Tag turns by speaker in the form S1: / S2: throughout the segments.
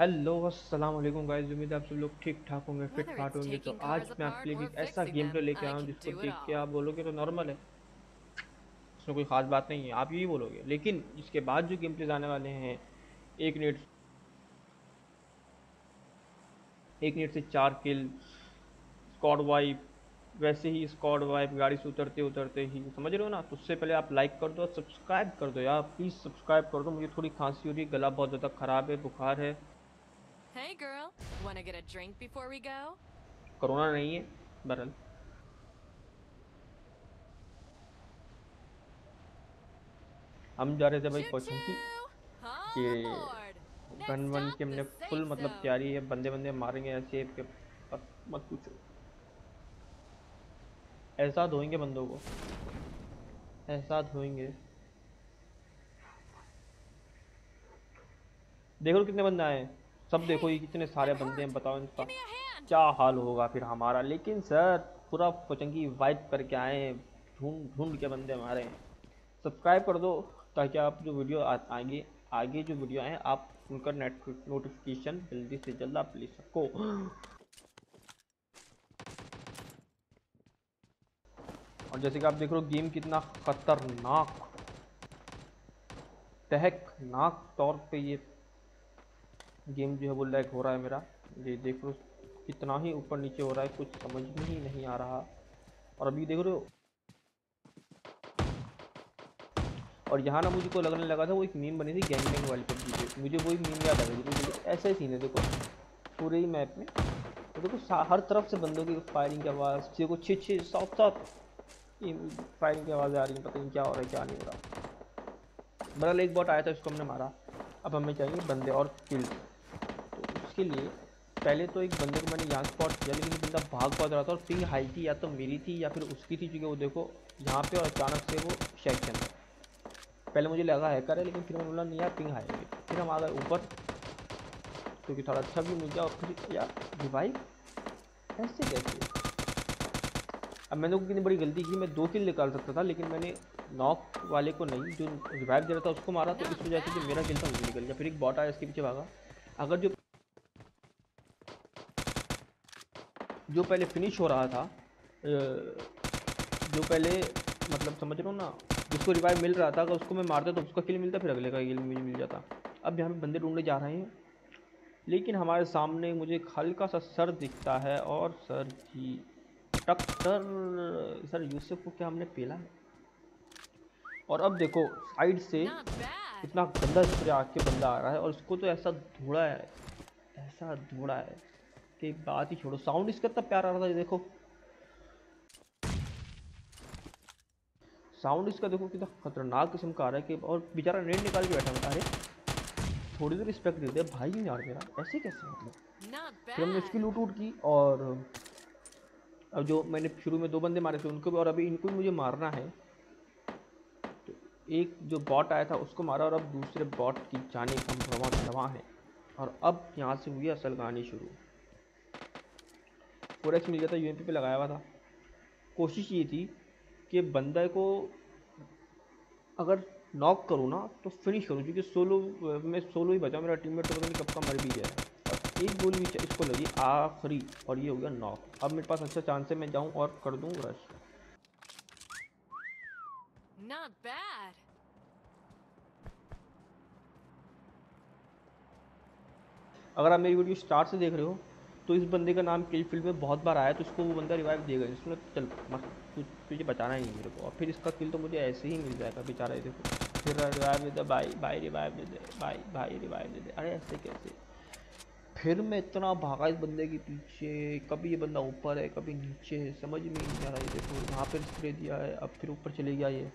S1: Hello अस्सलाम वालेकुम guys उम्मीद है आप सब लोग ठीक ठाक होंगे फिट फाट होंगे। तो आज मैं आपके लिए एक ऐसा गेम प्ले लेके आया हूँ जिसको देख के आप बोलोगे तो नॉर्मल है। इसमें कोई ख़ास बात नहीं है। आप यही बोलोगे। लेकिन इसके बाद जो गेम प्लेज आने वाले हैं एक मिनट एक मिनट से चार किल स्कॉड वाइप वैसे ही स्कॉड वाइप गाड़ी से उतरते उतरते ही। समझ रहे हो ना? तो उससे पहले आप लाइक कर दो सब्सक्राइब कर दो यार। प्लीज़ सब्सक्राइब कर दो। मुझे थोड़ी खांसी हो रही है गला बहुत ज़्यादा ख़राब है बुखार है।
S2: Girl, wanna get a drink before we go?
S1: Corona नहीं है बहरहाल हम जा रहे थे भाई क्वेश्चन की। कि! गन वन की हमने फुल मतलब तैयारी है बंदे बंदे मारेंगे ऐसे के पर मत पूछो। ऐसा धोएँगे बंदों को। ऐसा धोएँगे देखो तो कितने बंदे आए हैं। सब देखो ये कितने सारे बंदे हैं बताओ इनका! क्या हाल होगा फिर हमारा? लेकिन सर पूरा कोचंगी वाइप करके आए हैं ढूंढ ढूंढ के बंदे हमारे हैं। सब्सक्राइब कर दो ताकि आप जो वीडियो आ, आगे आगे जो वीडियो आए आप उनका नेट नोटिफिकेशन जल्दी से जल्द आप ले सको। और जैसे कि आप देख रहे हो गेम कितना खतरनाक तहकनाक तौर पे ये गेम जो है वो लैग हो रहा है मेरा। ये देख लो, कितना ही ऊपर नीचे हो रहा है, कुछ समझ में ही नहीं आ रहा। और अभी देख रहे हो और यहाँ ना मुझे को लगने लगा था वो एक मीम बनी थी गैंग गैंग वाली पबजी पे। मुझे वही मीम याद आ गई थी। ऐसा ही सीन है, देखो। पूरे ही मैप में। तो देखो हर तरफ़ से बंदों की फायरिंग की आवाज़, देखो, छः छः, सात सात। फायरिंग की आवाज़ आ रही है, पता नहीं क्या हो रहा है, क्या नहीं हो रहा। बहरहाल एक बॉट आया था, उसको हमने मारा। अब हमें चाहिए बंदे और किल तो लिए पहले तो एक बंदे को मैंने यहाँ स्पॉट किया, लेकिन बंदा भाग बहुत रहा था और पिंग हाई थी या तो मेरी थी या फिर उसकी थी, क्योंकि वो देखो यहाँ पे और अचानक से वो सेक्शन है पहले मुझे लगा हैकर है, लेकिन फिर मैंने बोला, नहीं यार पिंग हाई है। फिर हम आ गए ऊपर, क्योंकि थोड़ा अच्छा भी मिल गया और फिर, यार रिवाइव ऐसे कैसे? अब मैंने कितनी बड़ी गलती की, मैं दो किल निकाल सकता था, लेकिन मैंने नॉक वाले को नहीं, जो रिवाइव दे रहा था, उसको मारा तो इस वजह से जो मेरा किल था, वो निकल गया। फिर एक बॉट आया, इसके पीछे भागा। अगर जो जो पहले फिनिश हो रहा था जो पहले मतलब समझ रहे हो ना जिसको रिवाइव मिल रहा था अगर उसको मैं मारता तो उसका किल मिलता फिर अगले का किल मुझे मिल जाता। अब यहाँ पे बंदे ढूँढने जा रहे हैं। लेकिन हमारे सामने मुझे एक हल्का सा सर दिखता है और sir ji doctor sir Yusuf को क्या हमने पेला है? और अब देखो साइड से इतना गंदा स्प्रे आके बंदा आ रहा है और उसको तो ऐसा धोड़ा है ऐसा धोड़ा है। कि बात ही छोड़ो। साउंड इसका इतना प्यारा आ रहा था ये देखो। साउंड इसका देखो कितना खतरनाक किस्म का आ रहा है कि और बेचारा नेट निकाल के बैठा हुआ है। अरे थोड़ी देर रिस्पेक्ट दे दे। भाई नहीं यार मेरा ऐसे कैसे मतलब फिर हमने उसकी लूट उट की और अब जो मैंने शुरू में दो बंदे मारे थे उनको भी और अभी इनको भी मुझे मारना है। तो एक जो बॉट आया था उसको मारा और अब दूसरे बॉट की जाने का हम रवा रवा है। और अब यहाँ से हुई असल कहानी शुरू। फोर एक्स मिल गया था यूएमपी पे लगाया हुआ था। कोशिश ये थी कि बंदे को अगर नॉक करूँ ना तो फिनिश करूँ क्योंकि सोलो मैं सोलो ही बचा मेरा टीममेट तो पता कब का मर भी गया अब एक गोली भी इसको लगी आखिरी और ये हो गया नॉक अब मेरे पास अच्छा चांस है मैं जाऊँ और कर दूँ रश
S2: Not bad!
S1: अगर आप मेरी वीडियो स्टार्ट से देख रहे हो तो इस बंदे का नाम किल फ़ील्ड में बहुत बार आया तो इसको वो बंदा रिवाइव देगा। इसमें चल मत तु, तुझे बचाना ही है मेरे को। और फिर इसका किल तो मुझे ऐसे ही मिल जाएगा बेचारा ये देखो। फिर रिवाइव दे दे भाई भाई रिवाइव दे दे भाई भाई रिवाइव दे दे। अरे ऐसे कैसे? फिर मैं इतना भागा इस बंदे के पीछे कभी ये बंदा ऊपर है कभी नीचे है समझ में नहीं आ रहा ये देखो। यहाँ पर स्प्रे दिया है अब फिर ऊपर चले गया ये।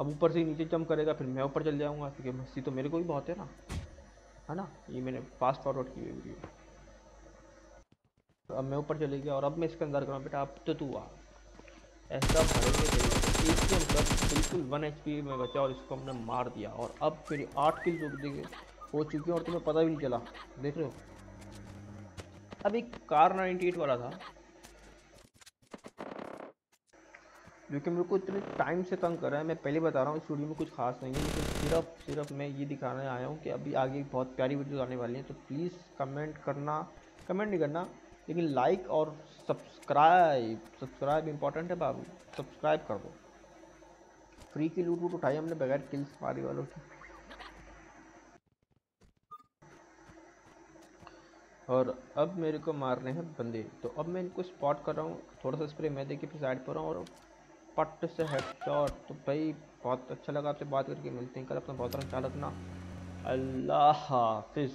S1: अब ऊपर से नीचे जंप करेगा फिर मैं ऊपर चल जाऊँगा क्योंकि मस्ती तो मेरे को भी बहुत है ना। है ना? ये मैंने फास्ट फॉरवर्ड की हुई वीडियो तो अब मैं ऊपर चले गया और अब मैं इसके अंदर करूँ, बेटा, अब तो तू आ। ऐसा तेरे। अंदर बिल्कुल वन एच पी में बचा और इसको हमने मार दिया और अब फिर आठ किल जो देंगे हो चुकी हैं और तुम्हें पता भी नहीं चला। देख रहे हो? अब एक कार 98 वाला था। जो कि मेरे को इतने टाइम से तंग कर रहा है। मैं पहले बता रहा हूँ, इस वीडियो में कुछ खास नहीं है, लेकिन सिर्फ़ सिर्फ़ मैं ये दिखाने आया हूँ कि अभी आगे बहुत प्यारी वीडियो आने वाली हैं। तो प्लीज़ कमेंट करना कमेंट नहीं करना, लेकिन लाइक और सब्सक्राइब सब्सक्राइब इंपॉर्टेंट है बाबू। सब्सक्राइब कर दो। फ्री की लूट वूट उठाई हमने, बगैर किल्स मारी वालों की। और अब मेरे को मारने हैं बंदे। तो अब मैं इनको स्पॉट कर रहा हूँ। थोड़ा सा स्प्रे मैं देखिए फिर साइड पर हूँ और पट से हेडशॉट तो भाई, बहुत अच्छा लगा आपसे बात करके। मिलते हैं कल अपना बहुत सारा ख्याल रखना। अल्लाह हाफिज़।